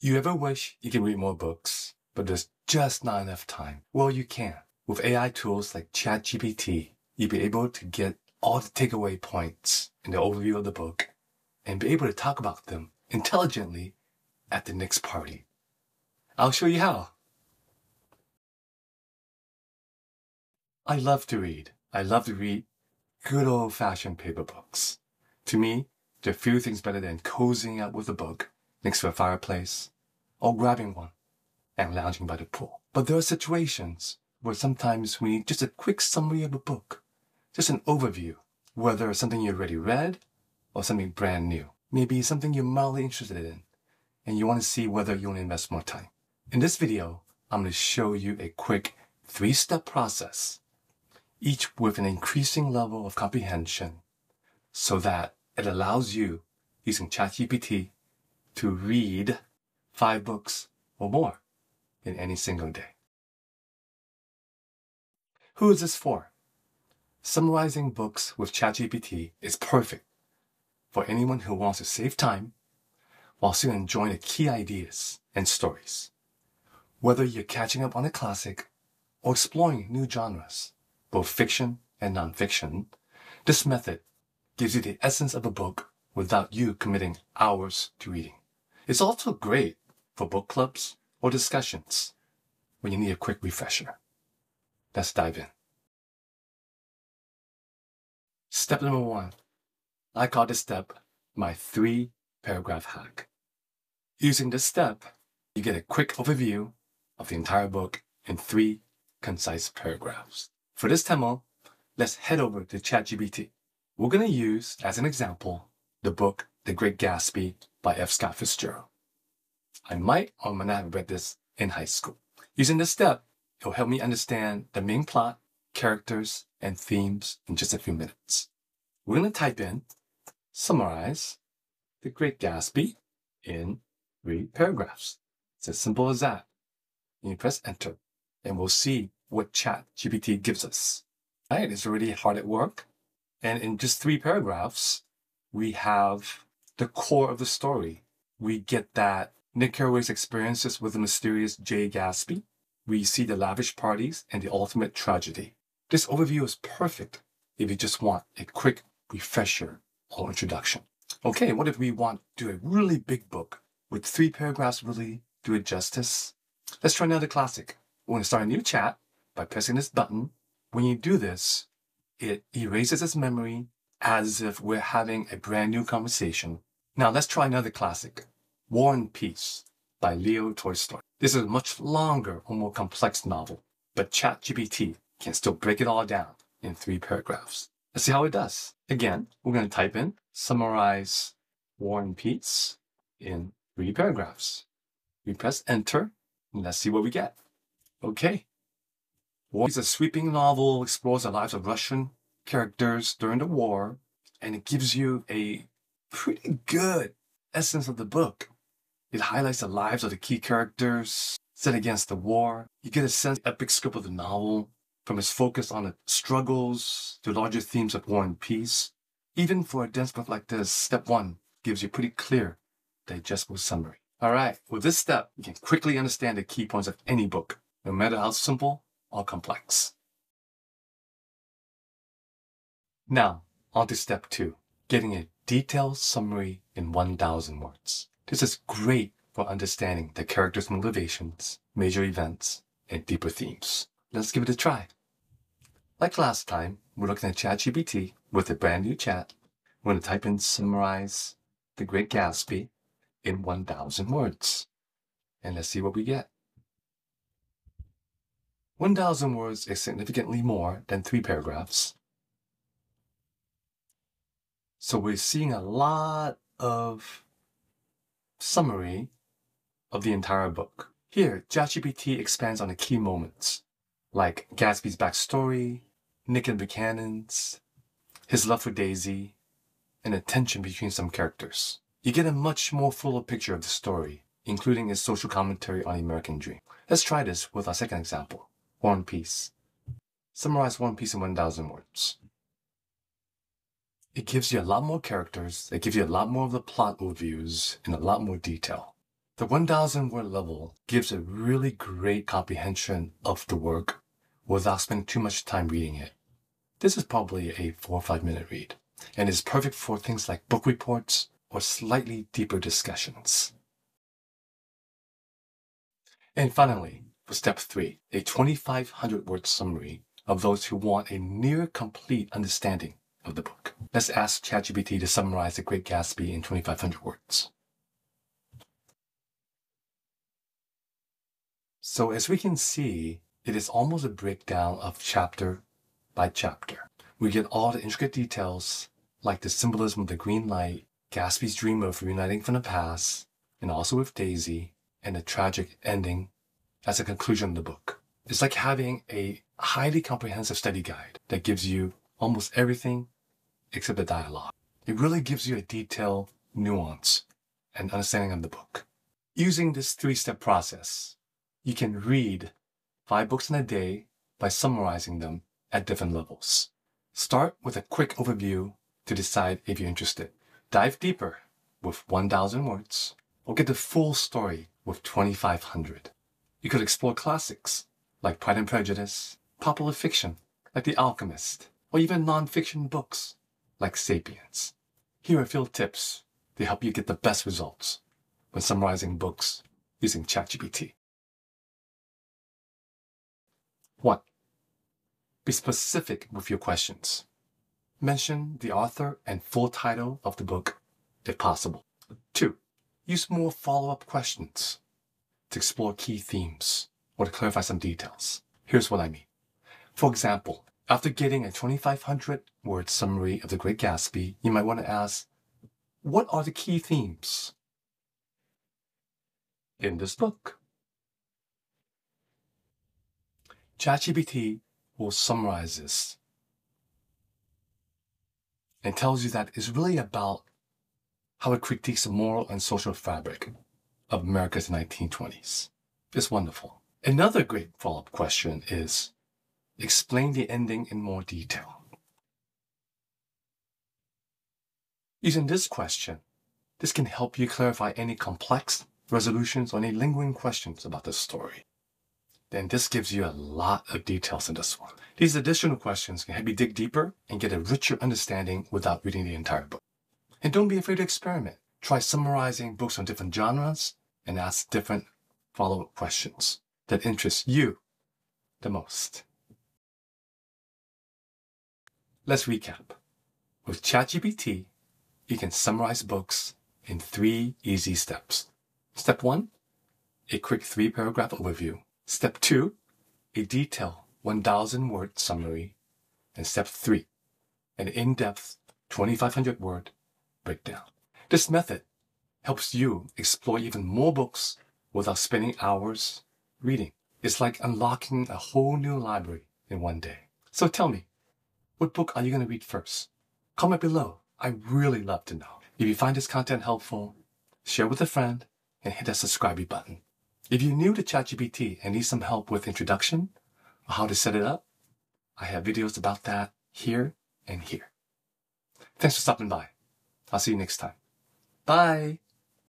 You ever wish you could read more books, but there's just not enough time? Well, you can. With AI tools like ChatGPT, you'll be able to get all the takeaway points in the overview of the book and be able to talk about them intelligently at the next party. I'll show you how. I love to read. I love to read good old fashioned paper books. To me, there are few things better than cozying up with a book next to a fireplace or grabbing one and lounging by the pool. But there are situations where sometimes we need just a quick summary of a book, just an overview, whether it's something you already read or something brand new. Maybe something you're mildly interested in and you want to see whether you want to invest more time. In this video, I'm going to show you a quick three-step process each with an increasing level of comprehension so that it allows you, using ChatGPT, to read five books or more in any single day. Who is this for? Summarizing books with ChatGPT is perfect for anyone who wants to save time while still enjoying the key ideas and stories. Whether you're catching up on a classic or exploring new genres, both fiction and nonfiction, this method gives you the essence of a book without you committing hours to reading. It's also great for book clubs or discussions when you need a quick refresher. Let's dive in. Step number one. I call this step my three paragraph hack. Using this step, you get a quick overview of the entire book in three concise paragraphs. For this demo, let's head over to ChatGPT. We're going to use, as an example, the book The Great Gatsby by F. Scott Fitzgerald. I might or might not have read this in high school. Using this step, it'll help me understand the main plot, characters, and themes in just a few minutes. We're going to type in, summarize The Great Gatsby in three paragraphs. It's as simple as that. And You press enter, and we'll see what Chat GPT gives us. Right, it's already hard at work. And in just three paragraphs, we have the core of the story. We get that Nick Carraway's experiences with the mysterious Jay Gatsby. We see the lavish parties and the ultimate tragedy. This overview is perfect if you just want a quick refresher or introduction. Okay, what if we want to do a really big book with three paragraphs really do it justice? Let's try another classic. We're going to start a new chat by pressing this button. When you do this, it erases its memory as if we're having a brand new conversation. Now let's try another classic, War and Peace by Leo Tolstoy. This is a much longer or more complex novel, but ChatGPT can still break it all down in three paragraphs. Let's see how it does. Again, we're going to type in summarize War and Peace in three paragraphs. We press enter and let's see what we get. Okay, war is a sweeping novel, explores the lives of Russian characters during the war, and it gives you a pretty good essence of the book. It highlights the lives of the key characters set against the war. You get a sense epic scope of the novel, from its focus on the struggles to larger themes of war and peace. Even for a dense book like this, step one gives you pretty clear, digestible summary. All right, with this step, you can quickly understand the key points of any book, no matter how simple or complex. Now, on to step two, getting a detailed summary in 1000 words. This is great for understanding the character's motivations, major events, and deeper themes. Let's give it a try. Like last time, we're looking at ChatGPT with a brand new chat. We're going to type in summarize the Great Gatsby in 1000 words. And let's see what we get. 1,000 words is significantly more than three paragraphs. So we're seeing a lot of summary of the entire book. Here, ChatGPT expands on the key moments, like Gatsby's backstory, Nick and Buchanan's, his love for Daisy, and the tension between some characters. You get a much more fuller picture of the story, including its social commentary on the American dream. Let's try this with our second example. War and Peace. Summarize War and Peace in 1,000 words. It gives you a lot more characters, it gives you a lot more of the plot overviews in a lot more detail. The 1000 word level gives a really great comprehension of the work without spending too much time reading it. This is probably a four or five minute read and is perfect for things like book reports or slightly deeper discussions. And finally, for step three, a 2500 word summary of those who want a near complete understanding of the book. Let's ask ChatGPT to summarize The Great Gatsby in 2500 words. So as we can see, it is almost a breakdown of chapter by chapter. We get all the intricate details, like the symbolism of the green light, Gatsby's dream of reuniting from the past, and also with Daisy, and the tragic ending as a conclusion of the book. It's like having a highly comprehensive study guide that gives you almost everything except the dialogue. It really gives you a detailed nuance and understanding of the book. Using this three-step process, you can read five books in a day by summarizing them at different levels. Start with a quick overview to decide if you're interested. Dive deeper with 1,000 words, or get the full story with 2,500. You could explore classics like Pride and Prejudice, popular fiction like The Alchemist, or even non-fiction books like Sapiens. Here are a few tips to help you get the best results when summarizing books using ChatGPT. 1. Be specific with your questions. Mention the author and full title of the book if possible. 2. Use more follow-up questions to explore key themes or to clarify some details. Here's what I mean. For example, after getting a 2500 word summary of The Great Gatsby, you might want to ask, what are the key themes in this book? ChatGPT will summarize this and tells you that it's really about how it critiques the moral and social fabric of America's 1920s. It's wonderful. Another great follow-up question is, explain the ending in more detail. Using this question, this can help you clarify any complex resolutions or any lingering questions about the story then this gives you a lot of details in this one. These additional questions can help you dig deeper and get a richer understanding without reading the entire book. And don't be afraid to experiment. Try summarizing books on different genres and ask different follow-up questions that interest you the most. Let's recap. With ChatGPT, you can summarize books in three easy steps. Step one, a quick three paragraph overview Step 2, a detailed 1,000 word summary. And step 3, an in-depth 2,500 word breakdown. This method helps you explore even more books without spending hours reading. It's like unlocking a whole new library in one day. So tell me, what book are you going to read first? Comment below. I really love to know. If you find this content helpful, share with a friend and hit that subscribe button. If you're new to ChatGPT and need some help with introduction or how to set it up, I have videos about that here and here. Thanks for stopping by. I'll see you next time. Bye.